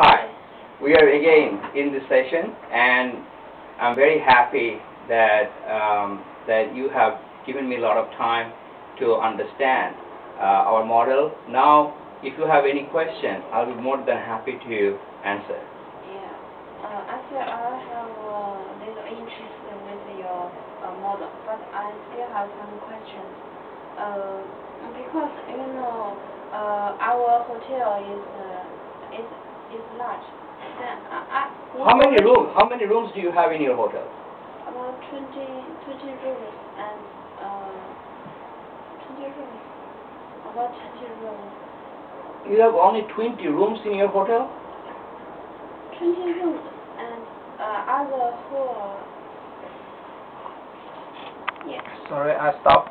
Hi, we are again in this session, and I'm very happy that um, that you have given me a lot of time to understand uh, our model. Now, if you have any question, I'll be more than happy to answer. Yeah. Uh, Actually, I have a little interest with your uh, model, but I still have some questions. Uh, Because, you know, uh, our hotel is uh, is is large. Then I- I- How many rooms? How many rooms do you have in your hotel? About 20 20 rooms and uh, 20 rooms. About 20 rooms. You have only 20 rooms in your hotel? 20 rooms and uh, other hall. Yes. Sorry, I stopped.